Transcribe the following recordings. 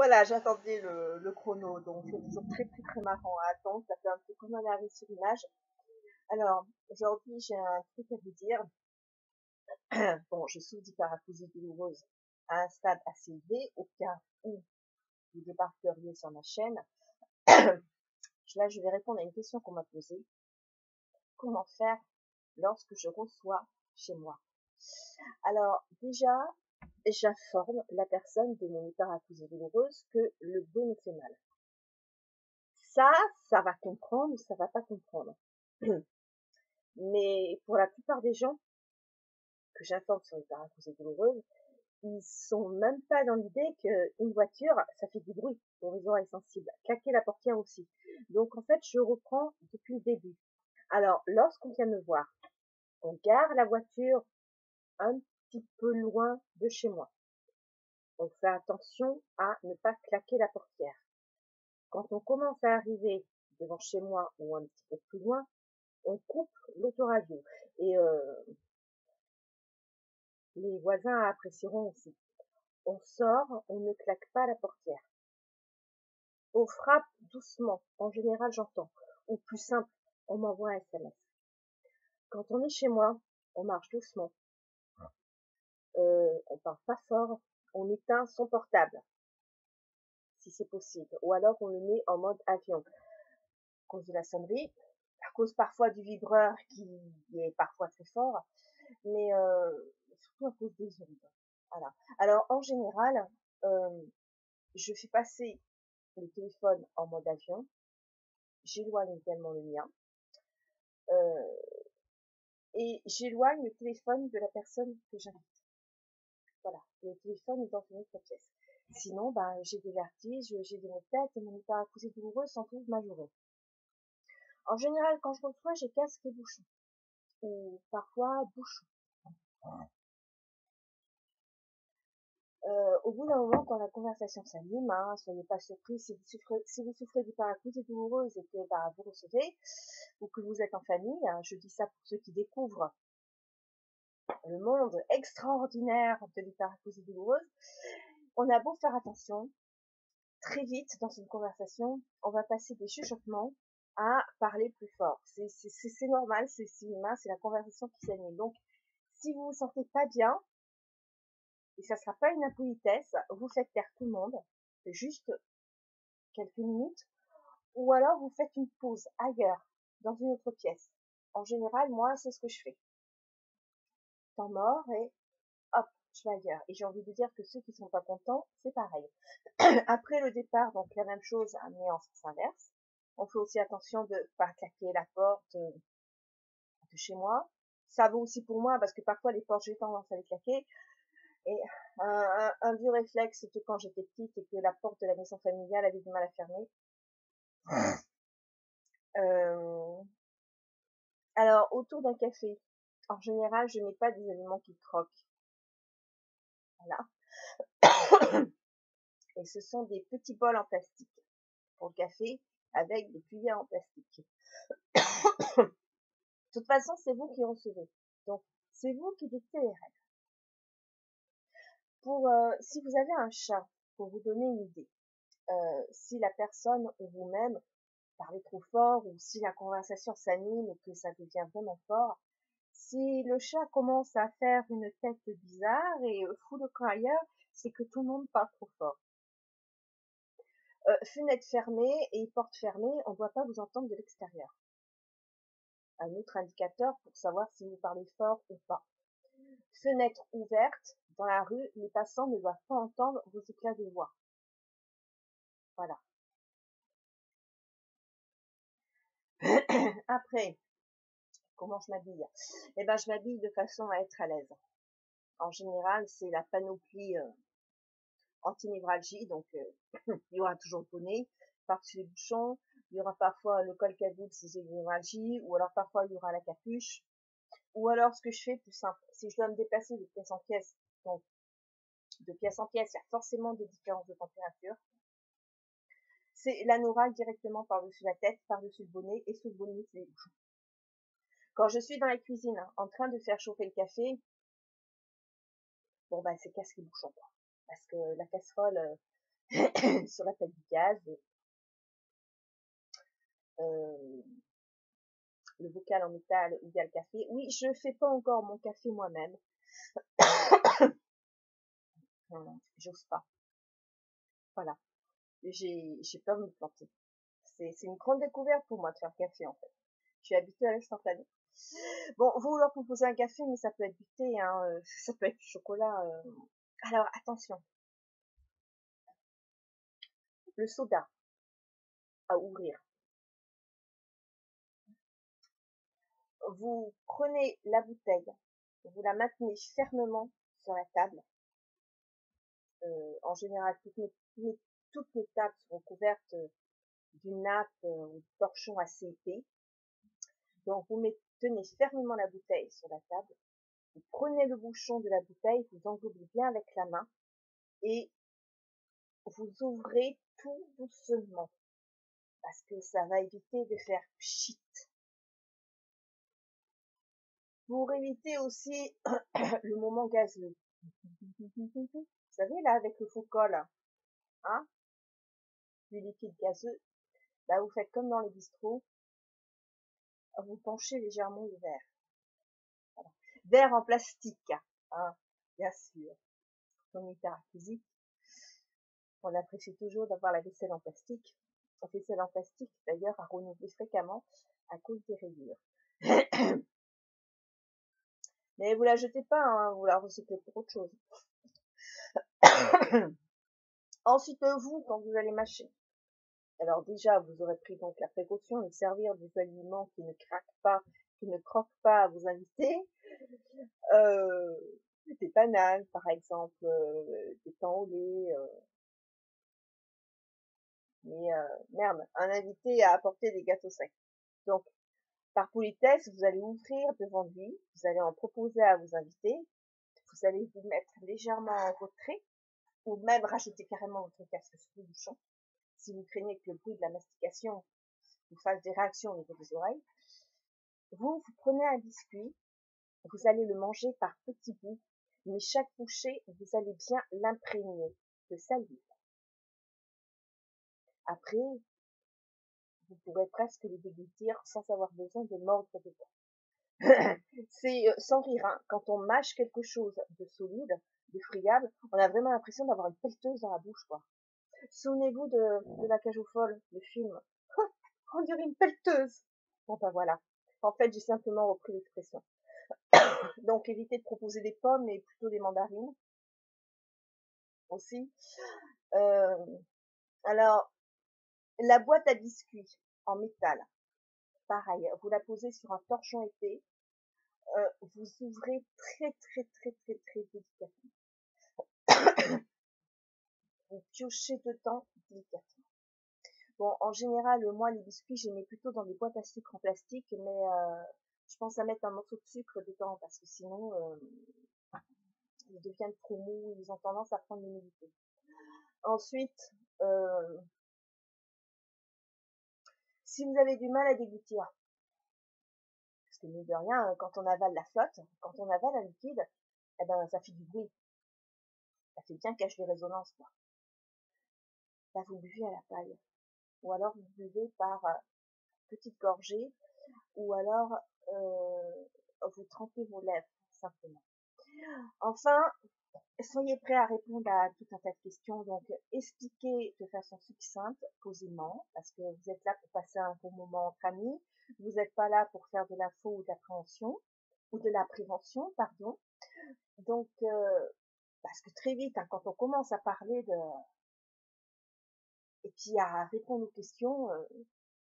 voilà, j'attendais le, le, chrono, donc c'est toujours très très très marrant à attendre, ça fait un peu comme un arrêt sur image. Alors, aujourd'hui j'ai un truc à vous dire. bon, je souffre d'hyperacousie douloureuse à un stade assez élevé, au cas où vous débarqueriez sur ma chaîne. Là, je vais répondre à une question qu'on m'a posée. Comment faire lorsque je reçois chez moi? Alors, déjà, j'informe la personne de mon hyperacousie douloureuse que le dos me fait mal. Ça, ça va comprendre ou ça va pas comprendre. Mais pour la plupart des gens que j'informe sur l'hyperacousie douloureuse, ils sont même pas dans l'idée qu'une voiture, ça fait du bruit pour les oreilles sensibles. Claquer la portière aussi. Donc en fait, je reprends depuis le début. Alors, lorsqu'on vient me voir, on gare la voiture un petit peu loin de chez moi. On fait attention à ne pas claquer la portière. Quand on commence à arriver devant chez moi ou un petit peu plus loin, on coupe l'autoradio. Et euh, les voisins apprécieront aussi. On sort, on ne claque pas la portière. On frappe doucement, en général j'entends. Ou plus simple, on m'envoie un SMS. Quand on est chez moi, on marche doucement. On parle pas fort, on éteint son portable, si c'est possible. Ou alors on le met en mode avion. À cause de la sonnerie, à cause parfois du vibreur qui est parfois très fort, mais euh, surtout à cause des ondes. Voilà. Alors en général, euh, je fais passer le téléphone en mode avion, j'éloigne également le mien, euh, et j'éloigne le téléphone de la personne que j'invite. Le téléphone est dans une autre pièce. Sinon, bah, j'ai des vertiges, j'ai des maux de tête et mon hyperacousie douloureuse s'en trouve majorée. En général, quand je reçois, j'ai casque et bouchon. Ou parfois bouchon. Euh, au bout d'un moment, quand la conversation s'anime, hein, soyez pas surpris si vous souffrez, si vous souffrez douloureuse et que bah, vous recevez, ou que vous êtes en famille, hein, je dis ça pour ceux qui découvrent le monde extraordinaire de l'hyperacousie douloureuse, on a beau faire attention, très vite dans une conversation, on va passer des chuchotements à parler plus fort. C'est normal, c'est humain, c'est la conversation qui s'anime. Donc, si vous vous sentez pas bien, et ça sera pas une impolitesse, vous faites taire tout le monde, juste quelques minutes, ou alors vous faites une pause ailleurs, dans une autre pièce. En général, moi, c'est ce que je fais. Temps mort et hop, je vais ailleurs. Et j'ai envie de dire que ceux qui sont pas contents, c'est pareil. Après le départ, donc la même chose, mais en sens inverse. On fait aussi attention de pas claquer la porte euh, de chez moi. Ça vaut aussi pour moi parce que parfois les portes j'ai tendance à les claquer. Et un, un, vieux réflexe que quand j'étais petite et que la porte de la maison familiale avait du mal à fermer. Euh, alors, autour d'un café, en général, je mets pas des aliments qui croquent. Voilà. Et ce sont des petits bols en plastique pour le café avec des cuillères en plastique. de toute façon, c'est vous qui recevez. Donc, c'est vous qui dictez les règles. Pour, euh, si vous avez un chat, pour vous donner une idée, euh, si la personne ou vous-même parlez trop fort ou si la conversation s'anime et que ça devient vraiment fort, si le chat commence à faire une tête bizarre et le camp ailleurs, c'est que tout le monde parle trop fort. Euh, fenêtre fermée et porte fermée, on ne doit pas vous entendre de l'extérieur. Un autre indicateur pour savoir si vous parlez fort ou pas. Fenêtre ouverte, dans la rue, les passants ne doivent pas entendre vos éclats de voix. Voilà. Après, comment je m'habille Eh ben, je m'habille de façon à être à l'aise. En général, c'est la panoplie euh, anti-névralgie, donc euh, il y aura toujours le poney par-dessus les bouchons, il y aura parfois le col cagoule si j'ai une névralgie, ou alors parfois il y aura la capuche, ou alors ce que je fais plus simple, si je dois me déplacer de pièce en pièce, donc de pièce en pièce, il y a forcément des différences de température. C'est l'anorak directement par-dessus la tête, par-dessus le bonnet, et sous le bonnet, c'est les. Quand je suis dans la cuisine, en train de faire chauffer le café, bon bah c'est casque et bouchon, quoi. Parce que la casserole, euh, sur la table du gaz. Euh, le bocal en métal où il y a le café. Oui, je fais pas encore mon café moi-même. J'ose pas. Voilà. J'ai peur de me planter. C'est une grande découverte pour moi de faire café en fait. Je suis habituée à l'instantané. Bon, vous leur proposez un café, mais ça peut être du thé, hein, euh, ça peut être du chocolat. Euh. Alors attention. Le soda à ouvrir. Vous prenez la bouteille, vous la maintenez fermement sur la table. Euh, en général, toutes mes, tables sont recouvertes d'une nappe ou de torchon assez épais. Donc vous tenez fermement la bouteille sur la table, vous prenez le bouchon de la bouteille, vous englobez bien avec la main et vous ouvrez tout doucement parce que ça va éviter de faire pchit. Pour éviter aussi le moment gazeux. Vous savez là avec le faux col, hein, du liquide gazeux, Là, vous faites comme dans les bistrots, vous penchez légèrement le verre. Voilà. Verre en plastique, hein, bien sûr. Comme physique, on apprécie toujours d'avoir la vaisselle en plastique. La vaisselle en plastique, d'ailleurs, à renouveler fréquemment à cause des rayures. Mais vous la jetez pas, hein, vous la recyclez pour autre chose. Ensuite, vous, quand vous allez mâcher, alors déjà, vous aurez pris donc la précaution de servir des aliments qui ne craquent pas, qui ne croquent pas à vos invités. Euh, des bananes, par exemple, euh, des pains au lait. Euh. Mais euh, merde, un invité a apporté des gâteaux secs. Donc, par politesse, vous allez ouvrir devant lui, vous allez en proposer à vos invités, vous allez vous mettre légèrement en retrait, ou même rajouter carrément votre casque sur le bouchon si vous craignez que le bruit de la mastication vous fasse des réactions au niveau des oreilles, vous, vous prenez un biscuit, vous allez le manger par petits bouts, mais chaque bouchée, vous allez bien l'imprégner de salive. Après, vous pourrez presque le déglutir sans avoir besoin de mordre dedans. C'est euh, sans rire, hein. quand on mâche quelque chose de solide, de friable, on a vraiment l'impression d'avoir une pelleteuse dans la bouche. Souvenez-vous de, de La Cage aux Folles, le film. On dirait une pelleteuse. Bon ben voilà. En fait, j'ai simplement repris l'expression. Donc évitez de proposer des pommes, mais plutôt des mandarines. Aussi. Euh, alors, la boîte à biscuits en métal. Pareil, vous la posez sur un torchon épais. Euh, vous ouvrez très très très très très délicatement vous piochez dedans délicatement. Bon, en général, moi, les biscuits, je les mets plutôt dans des boîtes à sucre en plastique, mais euh, je pense à mettre un morceau de sucre dedans, parce que sinon, euh, ils deviennent trop mous, ils ont tendance à prendre l'humidité. Ensuite, euh, si vous avez du mal à déglutir, parce que mine de rien, quand on avale la flotte, quand on avale un liquide, eh ben, ça fait du bruit. Ça fait bien cache les résonances, quoi là vous buvez à la paille. Ou alors vous buvez par euh, petite gorgée, ou alors euh, vous trempez vos lèvres simplement. Enfin, soyez prêts à répondre à tout un tas de questions. Donc, expliquez de façon succincte, posément, parce que vous êtes là pour passer un bon moment entre amis. Vous n'êtes pas là pour faire de l'info ou de la prévention, ou de la prévention, pardon. Donc, euh, parce que très vite, hein, quand on commence à parler de, et puis à répondre aux questions, euh,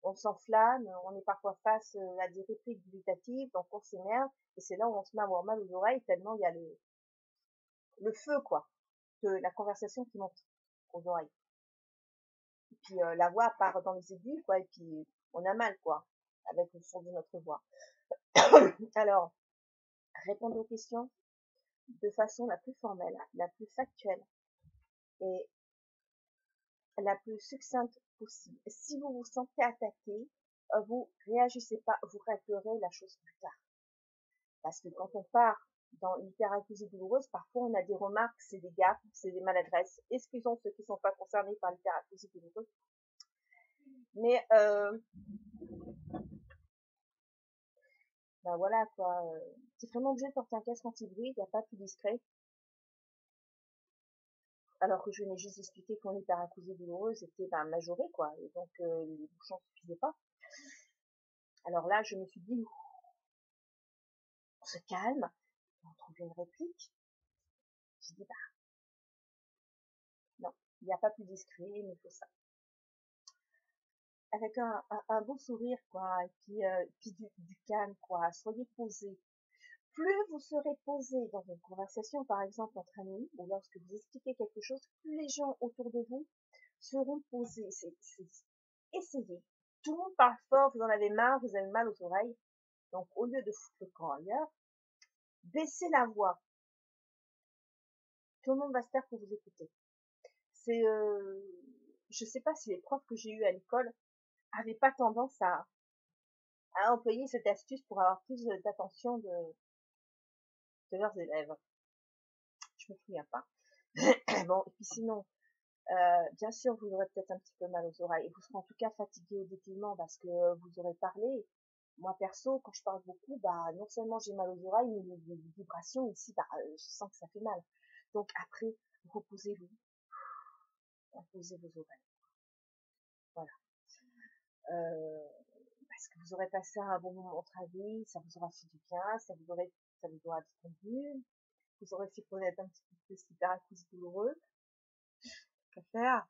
on s'enflamme, on est parfois face euh, à des répliques dubitatives, donc on s'énerve, et c'est là où on se met à avoir mal aux oreilles tellement il y a le, le feu, quoi, de la conversation qui monte aux oreilles. Et puis euh, la voix part dans les aigus, quoi, et puis on a mal, quoi, avec le son de notre voix. Alors, répondre aux questions de façon la plus formelle, la plus factuelle, et la plus succincte possible. Si vous vous sentez attaqué, euh, vous réagissez pas, vous réglerez la chose plus tard. Parce que quand on part dans l'hyperacousie douloureuse, parfois on a des remarques, c'est des gaffes, c'est des maladresses. Excusons ceux qui ne sont pas concernés par l'hyperacousie douloureuse. Mais euh, ben voilà quoi, euh, c'est vraiment obligé de porter un casque anti-bruit, il n'y a pas plus discret. Alors que je venais juste expliquer que mon hyperacousie douloureuse était ben, majorée quoi, et donc euh, les bouchons ne suffisaient pas. Alors là, je me suis dit, on se calme, on trouve une réplique. J'ai dit, bah, non, il n'y a pas plus discret, il me faut ça. Avec un, un, beau sourire, quoi, et puis, euh, du, du, calme, quoi. Soyez posé. Plus vous serez posé dans une conversation, par exemple entre amis, ou lorsque vous expliquez quelque chose, plus les gens autour de vous seront posés. Essayez. Tout le monde parle fort, vous en avez marre, vous avez mal aux oreilles. Donc, au lieu de foutre le camp ailleurs, baissez la voix. Tout le monde va se taire pour vous écouter. C'est, euh, je sais pas si les profs que j'ai eus à l'école avaient pas tendance à, à employer cette astuce pour avoir plus d'attention de, de leurs élèves. Je me souviens pas. bon, et puis sinon, euh, bien sûr, vous aurez peut-être un petit peu mal aux oreilles. Et vous serez en tout cas fatigué auditivement parce que vous aurez parlé. Moi, perso, quand je parle beaucoup, bah, non seulement j'ai mal aux oreilles, mais les, vibrations ici, bah, je sens que ça fait mal. Donc après, reposez-vous. Reposez vos oreilles. Voilà. Euh, parce que vous aurez passé un bon moment au travail, ça vous aura fait du bien, ça vous aurait, ça vous aura détendu, vous aurez fait connaître un petit peu plus l'hyperacousie douloureux qu'à faire.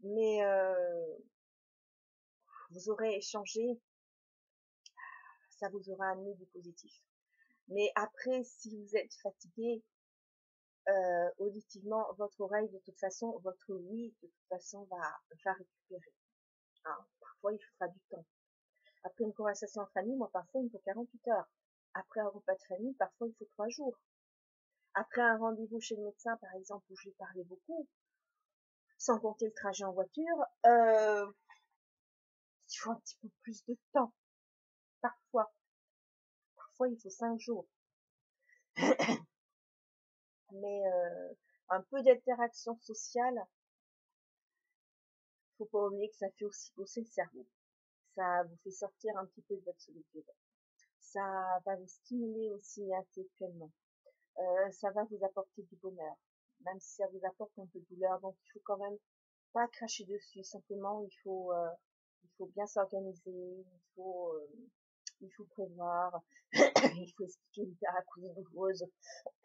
Mais euh, vous aurez échangé, ça vous aura amené du positif. Mais après, si vous êtes fatigué, euh, auditivement, votre oreille, de toute façon, votre oui, de toute façon, va, récupérer. Hein, parfois, il faudra du temps. Après une conversation en famille, moi, parfois, il faut 48 heures. Après un repas de famille, parfois, il faut 3 jours. Après un rendez-vous chez le médecin, par exemple, où je lui parlais beaucoup, sans compter le trajet en voiture, euh, il faut un petit peu plus de temps. Parfois. Parfois, il faut cinq jours. Mais euh, un peu d'interaction sociale, faut pas oublier que ça fait aussi bosser le cerveau. Ça vous fait sortir un petit peu de votre solitude. Ça va vous stimuler aussi intellectuellement. Euh, ça va vous apporter du bonheur même si ça vous apporte un peu de douleur. Donc il faut quand même pas cracher dessus. Simplement, il faut, euh, il faut bien s'organiser, il faut, euh, il faut prévoir, il faut expliquer l'hyperacousie douloureuse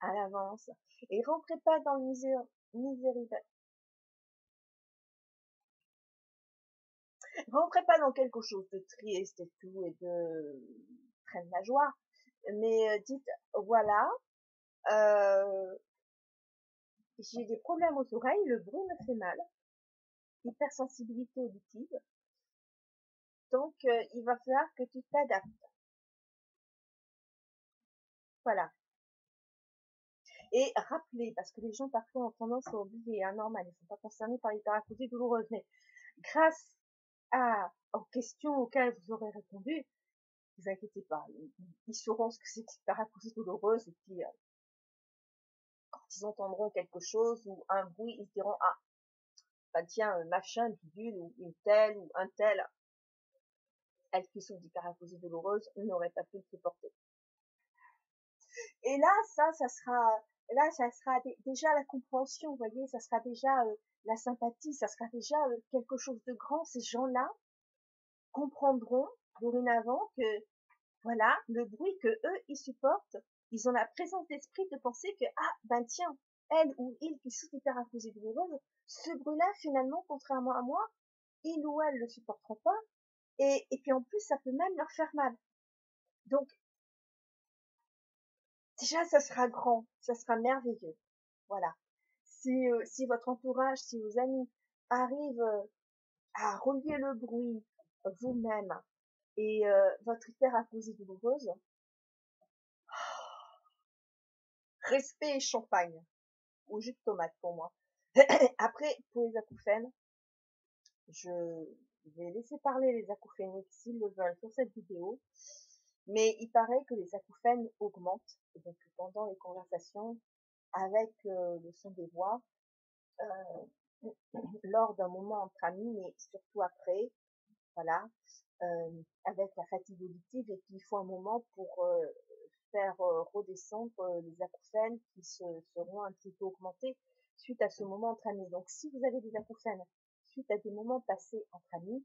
à l'avance. Et rentrez pas dans le misère, Rentrez pas dans quelque chose de triste et tout et de traîne la joie. Mais euh, dites, voilà, euh, j'ai des problèmes aux oreilles, le bruit me fait mal, hypersensibilité auditive. Donc, euh, il va falloir que tu t'adaptes. Voilà. Et rappelez, parce que les gens parfois ont tendance à oublier, hein, normal, ils ne sont pas concernés par l'hyperacousie douloureuse, mais grâce à, aux questions auxquelles vous aurez répondu, vous inquiétez pas, ils, sauront ce que c'est que l'hyperacousie douloureuse et puis euh, ils entendront quelque chose ou un bruit, ils diront ah bah tiens un machin bidule ou une telle ou un tel elle qui souffre d'hyperacousie douloureuse n'aurait pas pu le supporter. Et là ça ça sera là ça sera déjà la compréhension, vous voyez, ça sera déjà euh, la sympathie, ça sera déjà euh, quelque chose de grand. Ces gens-là comprendront dorénavant que voilà le bruit que eux ils supportent ils ont la présence d'esprit de penser que, ah, ben tiens, elle ou il qui souffre d'hyperacousie douloureuse, ce bruit-là, finalement, contrairement à moi, il ou elle le supporteront pas, et, et puis en plus, ça peut même leur faire mal. Donc, déjà, ça sera grand, ça sera merveilleux. Voilà. Si, euh, si votre entourage, si vos amis arrivent euh, à relier le bruit vous-même et euh, votre hyperacousie douloureuse, respect et champagne. Ou jus de tomate pour moi. Après, pour les acouphènes, je vais laisser parler les acouphéniques s'ils le veulent sur cette vidéo. Mais il paraît que les acouphènes augmentent, donc pendant les conversations, avec euh, le son des voix, euh, lors d'un moment entre amis, mais surtout après, voilà, euh, avec la fatigue auditive, et qu'il faut un moment pour faire redescendre les acouphènes qui se, seront un petit peu augmentés suite à ce moment entre amis. Donc si vous avez des acouphènes suite à des moments passés entre amis,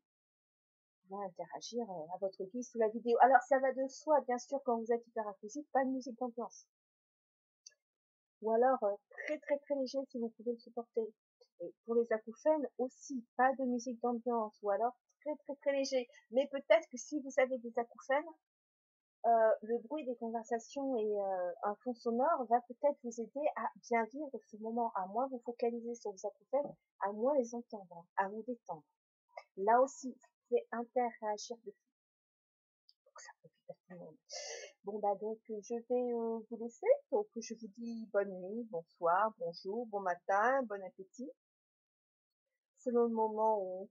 pouvez interagir à votre guise sous la vidéo. Alors ça va de soi, bien sûr, quand vous êtes hyperacoustique, pas de musique d'ambiance ou alors euh, très très très léger si vous pouvez le supporter. Et pour les acouphènes aussi, pas de musique d'ambiance ou alors très très très léger. Mais peut-être que si vous avez des acouphènes, euh, le bruit des conversations et euh, un fond sonore va peut-être vous aider à bien vivre ce moment, à moins vous focaliser sur vos acouphènes, à moins les entendre, à vous détendre. Là aussi, pouvez interagir dessus. Donc ça profite à tout le monde. Bon bah donc je vais euh, vous laisser. Donc je vous dis bonne nuit, bonsoir, bonjour, bon matin, bon appétit. Selon le moment où,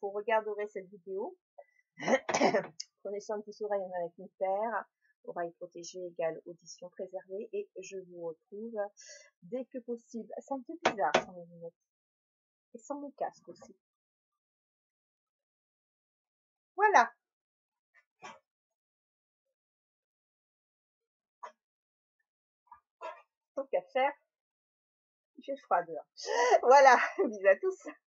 vous regarderez cette vidéo. Prenez soin de vos oreilles avec une paire. Oreilles protégées égale audition préservée. Et je vous retrouve dès que possible. Ça me fait bizarre sans mes lunettes. Et sans mon casque aussi. Voilà. qu'à faire. Il fait froid. Voilà, bisous à tous.